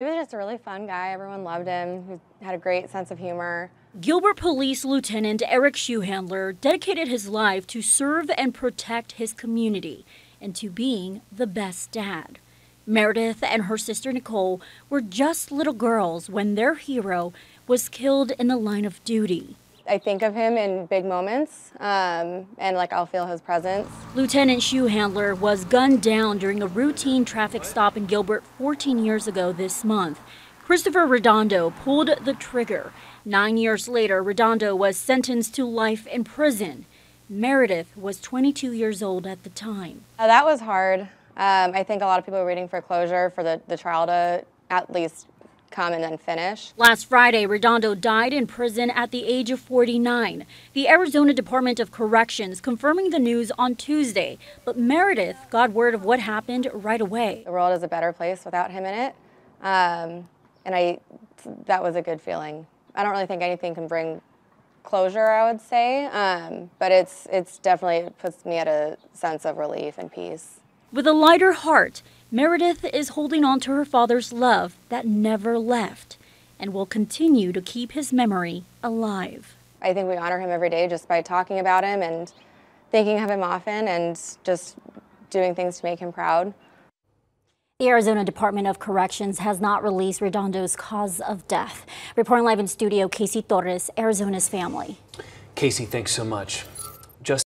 He was just a really fun guy. Everyone loved him. He had a great sense of humor. Gilbert Police Lieutenant Eric Shuhandler dedicated his life to serve and protect his community and to being the best dad. Meredith and her sister Nicole were just little girls when their hero was killed in the line of duty. I think of him in big moments, um, and like I'll feel his presence. Lieutenant Shuhandler was gunned down during a routine traffic stop in Gilbert 14 years ago this month. Christopher Redondo pulled the trigger. Nine years later, Redondo was sentenced to life in prison. Meredith was 22 years old at the time. Uh, that was hard. Um, I think a lot of people were waiting for closure for the, the trial to at least come and then finish. Last Friday, Redondo died in prison at the age of 49. The Arizona Department of Corrections confirming the news on Tuesday, but Meredith got word of what happened right away. The world is a better place without him in it, um, and I that was a good feeling. I don't really think anything can bring closure, I would say, um, but it's it's definitely puts me at a sense of relief and peace. With a lighter heart, Meredith is holding on to her father's love that never left and will continue to keep his memory alive. I think we honor him every day just by talking about him and thinking of him often and just doing things to make him proud. The Arizona Department of Corrections has not released Redondo's cause of death. Reporting live in studio, Casey Torres, Arizona's family. Casey, thanks so much.